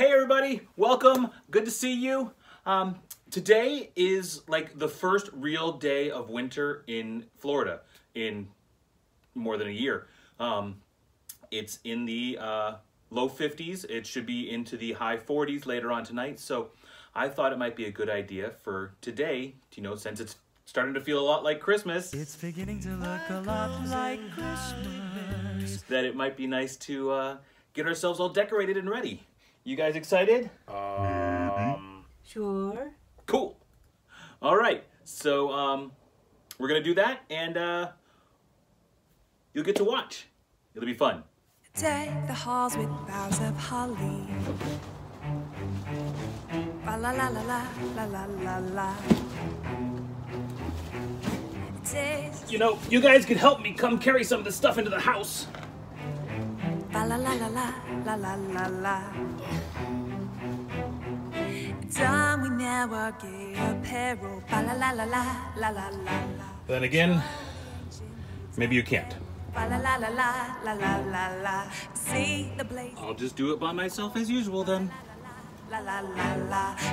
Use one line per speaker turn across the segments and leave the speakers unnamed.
Hey everybody, welcome. Good to see you. Um, today is like the first real day of winter in Florida in more than a year. Um, it's in the uh, low 50s. It should be into the high 40s later on tonight. So I thought it might be a good idea for today, you know, since it's starting to feel a lot like Christmas,
It's beginning to look a lot like Christmas.
that it might be nice to uh, get ourselves all decorated and ready. You guys excited?
Sure.
Cool. All right. So um, we're gonna do that, and uh, you'll get to watch. It'll be fun.
Deck the halls with boughs of holly. Fa la la la la la la la la.
You know, you guys could help me come carry some of this stuff into the house.
fa la la la la la la la la.
Then again, maybe you can't. I'll just do it by myself as usual then.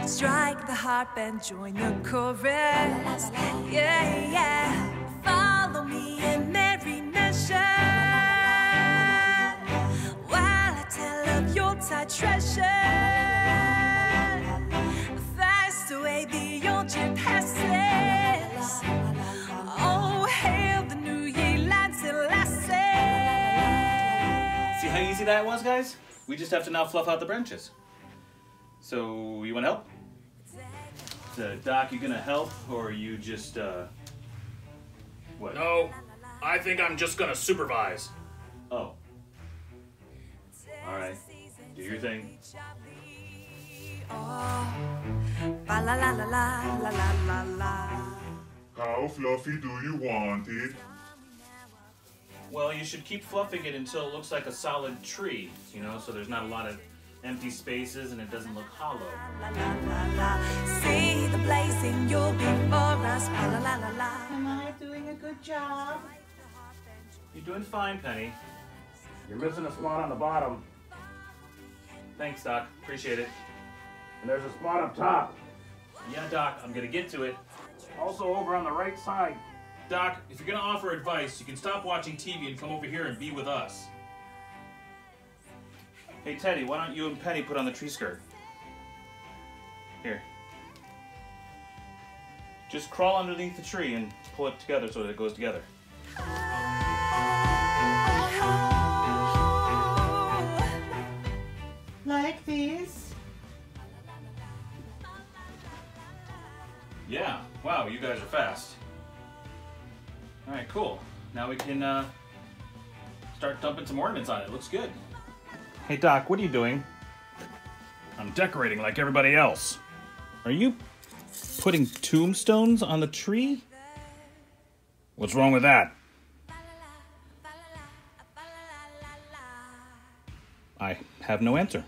Strike the harp and join the chorus. Yeah, yeah.
guys. We just have to now fluff out the branches. So you want to help? So, Doc, you gonna help or you just uh, what?
No, I think I'm just gonna supervise.
Oh. All right. Do your thing.
How fluffy do you want it?
Well, you should keep fluffing it until it looks like a solid tree, you know, so there's not a lot of empty spaces and it doesn't look hollow.
La la la la. See the blazing Yule be for us. La la la la la.
Am I doing a good job?
You're doing fine, Penny.
You're missing a spot on the bottom,
Thanks, Doc. Appreciate it.
and there's a spot up top.
Yeah, Doc, I'm gonna get to it.
Also over on the right side.
Doc, if you're gonna offer advice, you can stop watching TV and come over here and be with us. Hey, Teddy, why don't you and Penny put on the tree skirt? Here. Just crawl underneath the tree and pull it together so that it goes together.
Like this?
Yeah. Wow, you guys are fast. All right, cool. Now we can uh, start dumping some ornaments on it. Looks good. Hey, Doc, what are you doing?
I'm decorating like everybody else.
Are you putting tombstones on the tree?
What's wrong with that?
I have no answer.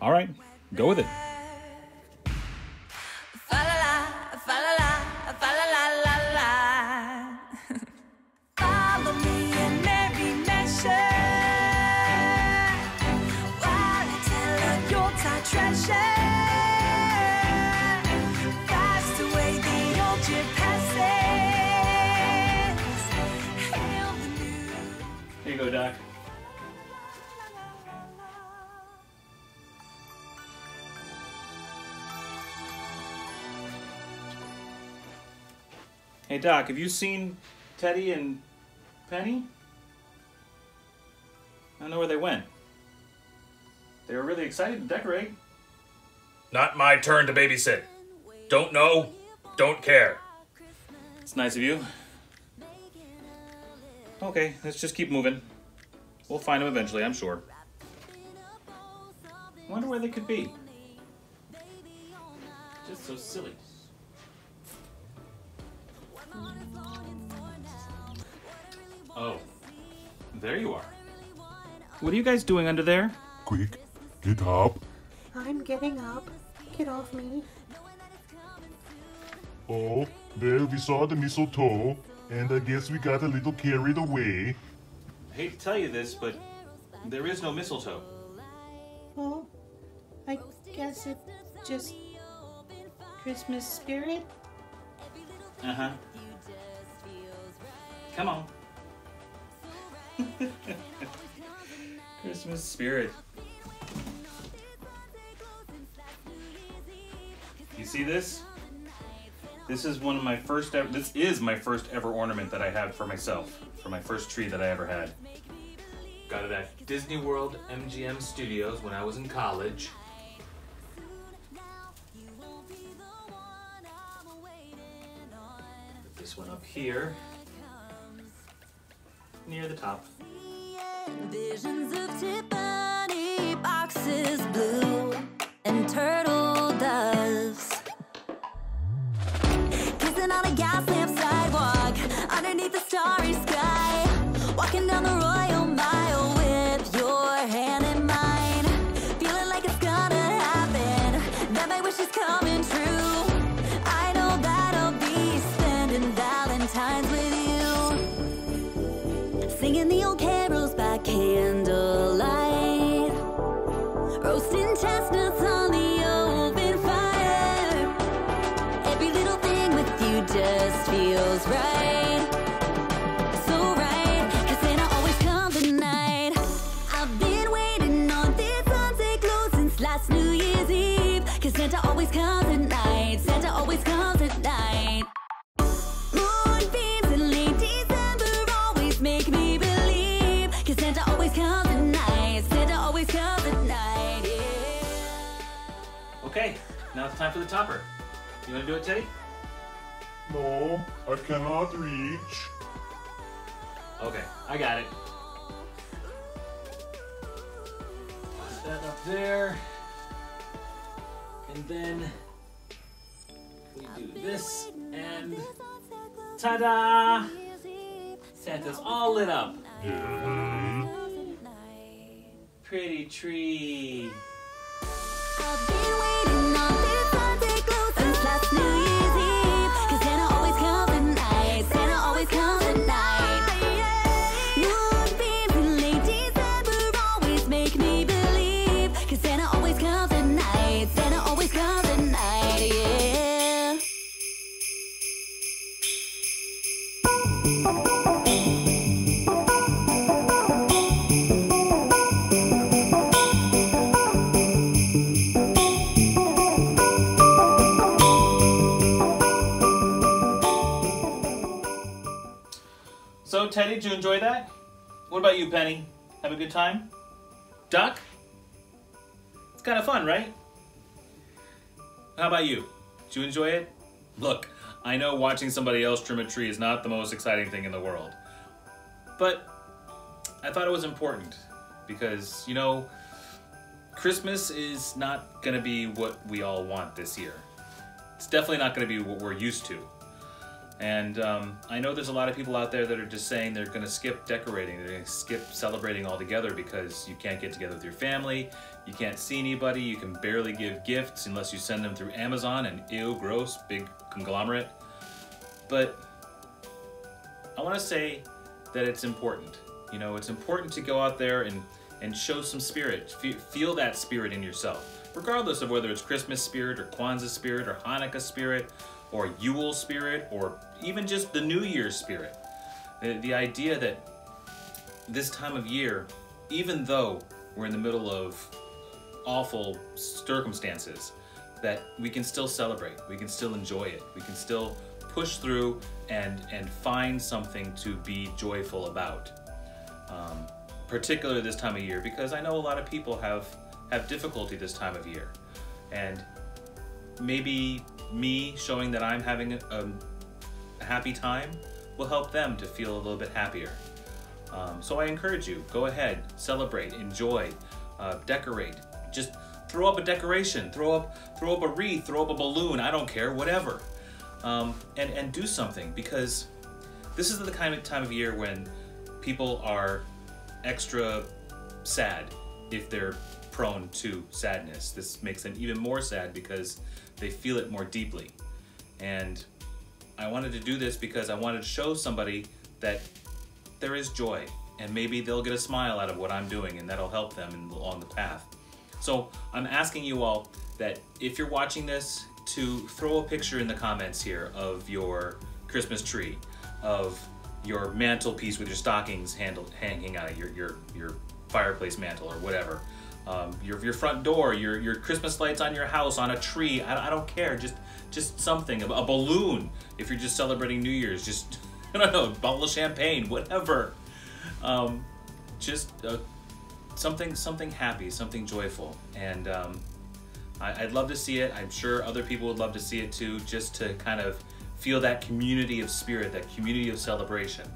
All right, go with it. Here you go, Doc. Hey, Doc, have you seen Teddy and Penny? I don't know where they went. They were really excited to decorate.
Not my turn to babysit. Don't know, don't care.
It's nice of you. Okay, let's just keep moving. We'll find them eventually, I'm sure. Wonder where they could be. Just so silly. Oh, there you are. What are you guys doing under there?
Quick, get up.
I'm getting up. Get off me.
Oh, there we saw the mistletoe, and I guess we got a little carried away.
I hate to tell you this, but there is no mistletoe.
Oh, I guess it's just Christmas spirit.
Uh huh. Come on. Christmas spirit. You see this? This is one of my first ever, this is my first ever ornament that I had for myself, for my first tree that I ever had. Got it at Disney World MGM Studios when I was in college. Put this one up here, near the top.
Visions of Tiffany boxes, always comes at night. Santa always comes at night. Moonbeams in late December always make me believe. 'Cause Santa always comes at night. Santa always comes at night. Yeah.
Okay, now it's time for the topper. You want to do it, Teddy?
No, I cannot reach.
Okay, I got it. Put that up there. And then we do this and ta-da! Santa's all lit up. Pretty tree. So, Teddy, did you enjoy that? What about you, Penny? Have a good time? Doc? It's kind of fun, right? How about you? Did you enjoy it? Look, I know watching somebody else trim a tree is not the most exciting thing in the world. But I thought it was important because, you know, Christmas is not going to be what we all want this year. It's definitely not going to be what we're used to. And um, I know there's a lot of people out there that are just saying they're going to skip decorating, they're going to skip celebrating altogether because you can't get together with your family, you can't see anybody, you can barely give gifts unless you send them through Amazon and ew, gross, big conglomerate. But I want to say that it's important. You know, it's important to go out there and, and show some spirit, Fe- feel that spirit in yourself, regardless of whether it's Christmas spirit or Kwanzaa spirit or Hanukkah spirit or Yule spirit or even just the New Year's spirit. The, the idea that this time of year, even though we're in the middle of awful circumstances, that we can still celebrate, we can still enjoy it, we can still push through and and find something to be joyful about. Um, particularly this time of year, because I know a lot of people have have difficulty this time of year, and maybe me showing that I'm having a, a happy time will help them to feel a little bit happier. Um, so I encourage you, go ahead, celebrate, enjoy, uh, decorate. Just throw up a decoration, throw up, throw up a wreath, throw up a balloon. I don't care, whatever, um, and and do something because this is the kind of time of year when people are extra sad if they're prone to sadness. This makes them even more sad because they feel it more deeply. And I wanted to do this because I wanted to show somebody that there is joy and maybe they'll get a smile out of what I'm doing and that'll help them along the path. So I'm asking you all that if you're watching this, to throw a picture in the comments here of your Christmas tree, of your mantelpiece with your stockings handled, hanging out, your your your fireplace mantle or whatever, um, your your front door, your your Christmas lights on your house, on a tree. I, I don't care. Just just something, a, a balloon. If you're just celebrating New Year's, just I don't know, a bottle of champagne, whatever. Um, just uh, something something happy, something joyful, and um, I, I'd love to see it. I'm sure other people would love to see it too, just to kind of feel that community of spirit, that community of celebration.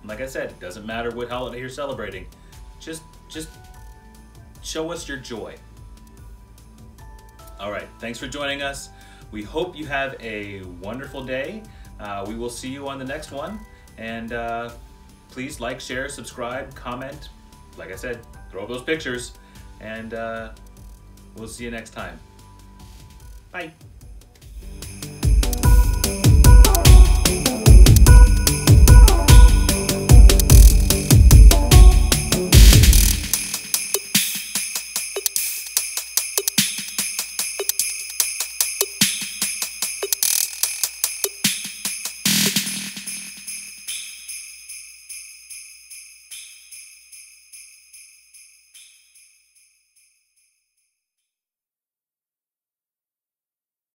And like I said, it doesn't matter what holiday you're celebrating. Just just show us your joy. All right, thanks for joining us. We hope you have a wonderful day. Uh, we will see you on the next one. And uh, please like, share, subscribe, comment like I said, throw up those pictures, and uh, we'll see you next time. Bye.